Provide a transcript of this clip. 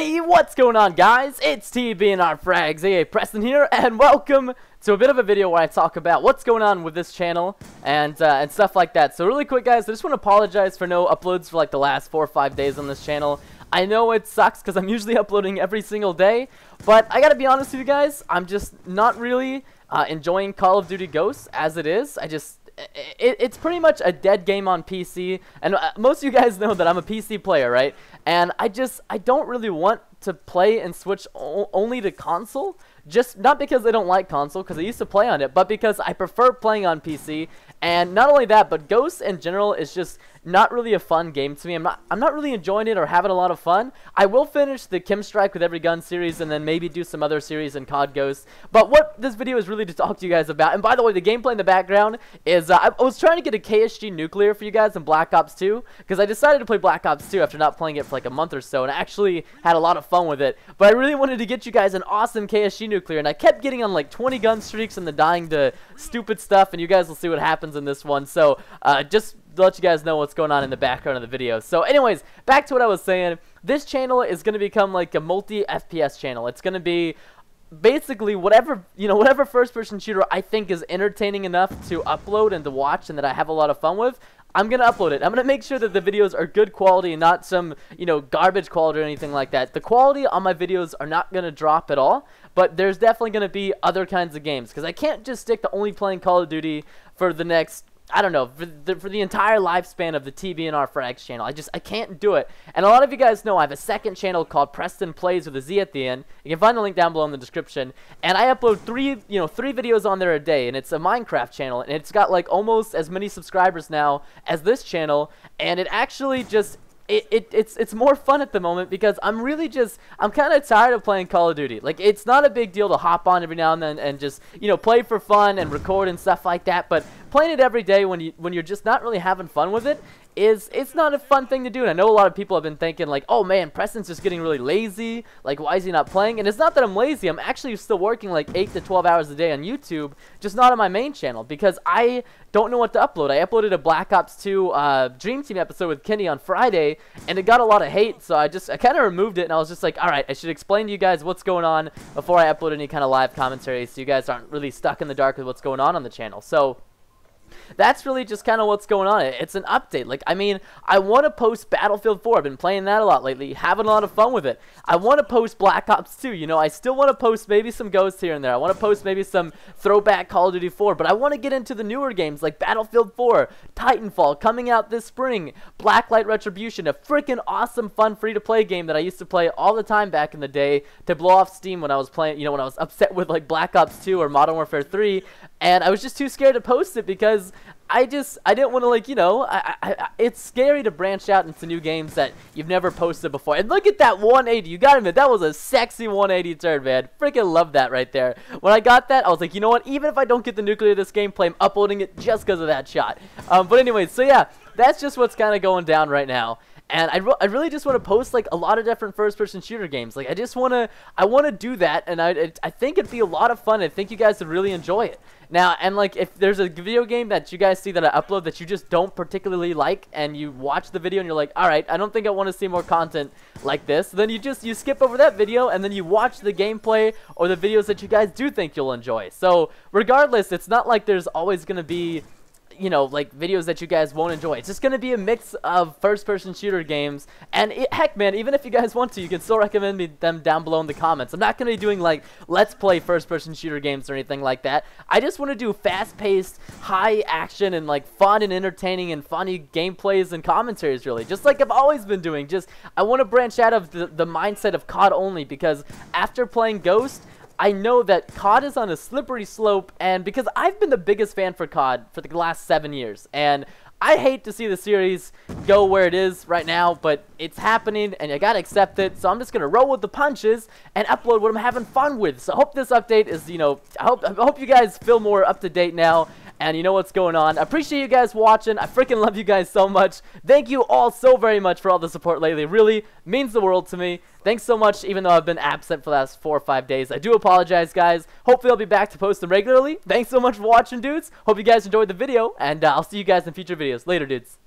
Hey, what's going on guys? It's TBNR Frags, AA Preston here, and welcome to a bit of a video where I talk about what's going on with this channel and uh, and stuff like that. So really quick guys, I just want to apologize for no uploads for like the last four or five days on this channel. I know it sucks because I'm usually uploading every single day, but I gotta be honest with you guys, I'm just not really uh, enjoying Call of Duty Ghosts as it is. I just it, it's pretty much a dead game on PC, and uh, most of you guys know that I'm a PC player, right? And I just, I don't really want to play and switch only to console, just not because I don't like console, because I used to play on it, but because I prefer playing on PC, and not only that, but Ghosts in general is just not really a fun game to me. I'm not I'm not really enjoying it or having a lot of fun. I will finish the Kim Strike with every gun series and then maybe do some other series in COD Ghosts. But what this video is really to talk to you guys about, and by the way, the gameplay in the background is uh, I was trying to get a KSG nuclear for you guys in Black Ops 2 because I decided to play Black Ops 2 after not playing it for like a month or so and I actually had a lot of fun with it. But I really wanted to get you guys an awesome KSG nuclear and I kept getting on like 20 gun streaks and then dying to stupid stuff and you guys will see what happens in this one. So uh, just to let you guys know what's going on in the background of the video. So anyways, back to what I was saying. This channel is going to become like a multi-FPS channel. It's going to be basically whatever you know whatever first person shooter I think is entertaining enough to upload and to watch and that I have a lot of fun with I'm gonna upload it I'm gonna make sure that the videos are good quality and not some you know garbage quality or anything like that the quality on my videos are not gonna drop at all but there's definitely gonna be other kinds of games because I can't just stick to only playing Call of Duty for the next I don't know, for the, for the entire lifespan of the TBNR Frags channel. I just, I can't do it. And a lot of you guys know I have a second channel called Preston Plays with a Z at the end. You can find the link down below in the description. And I upload three, you know, three videos on there a day. And it's a Minecraft channel. And it's got like almost as many subscribers now as this channel. And it actually just it, it, it's it's more fun at the moment because I'm really just I'm kind of tired of playing Call of Duty. Like it's not a big deal to hop on every now and then and just you know play for fun and record and stuff like that. But playing it every day when you when you're just not really having fun with it is it's not a fun thing to do. And I know a lot of people have been thinking like, oh man, Preston's just getting really lazy. Like, why is he not playing? And it's not that I'm lazy. I'm actually still working like 8 to 12 hours a day on YouTube, just not on my main channel because I don't know what to upload. I uploaded a Black Ops 2 uh, Dream Team episode with Kenny on Friday, and it got a lot of hate, so I just I kind of removed it, and I was just like, all right, I should explain to you guys what's going on before I upload any kind of live commentary, so you guys aren't really stuck in the dark with what's going on on the channel. So that's really just kind of what's going on. It's an update. Like, I mean, I want to post Battlefield 4. I've been playing that a lot lately, having a lot of fun with it. I want to post Black Ops 2. You know, I still want to post maybe some Ghosts here and there. I want to post maybe some throwback Call of Duty 4, but I want to get into the newer games like Battlefield 4, Titanfall coming out this spring, Blacklight Retribution, a freaking awesome, fun, free-to-play game that I used to play all the time back in the day to blow off steam when I was playing, you know, when I was upset with like Black Ops 2 or Modern Warfare 3, and I was just too scared to post it because I just I didn't want to like you know I, I, it's scary to branch out into new games that you've never posted before. And look at that 180. You got to admit that was a sexy 180 turn, man. Freaking love that right there. When I got that, I was like, you know what? Even if I don't get the nuclear this gameplay, I'm uploading it just because of that shot. Um, but anyway, so yeah, that's just what's kind of going down right now and I, re I really just want to post like a lot of different first-person shooter games. Like I just want to I want to do that, and I I think it'd be a lot of fun. I think you guys would really enjoy it. Now, and like if there's a video game that you guys see that I upload that you just don't particularly like, and you watch the video and you're like, all right, I don't think I want to see more content like this, then you just you skip over that video and then you watch the gameplay or the videos that you guys do think you'll enjoy. So regardless, it's not like there's always gonna be you know, like videos that you guys won't enjoy. It's just going to be a mix of first-person shooter games. And it, heck, man, even if you guys want to, you can still recommend me them down below in the comments. I'm not going to be doing like let's play first-person shooter games or anything like that. I just want to do fast-paced, high action and like fun and entertaining and funny gameplays and commentaries really. Just like I've always been doing. Just I want to branch out of the, the mindset of COD only because after playing Ghost, I know that COD is on a slippery slope, and because I've been the biggest fan for COD for the last seven years, and I hate to see the series go where it is right now, but it's happening, and I gotta accept it, so I'm just gonna roll with the punches and upload what I'm having fun with. So I hope this update is, you know, I hope, I hope you guys feel more up to date now, and you know what's going on. I appreciate you guys watching. I freaking love you guys so much. Thank you all so very much for all the support lately. really means the world to me. Thanks so much, even though I've been absent for the last four or five days. I do apologize, guys. Hopefully, I'll be back to post them regularly. Thanks so much for watching, dudes. Hope you guys enjoyed the video, and uh, I'll see you guys in future videos. Later, dudes.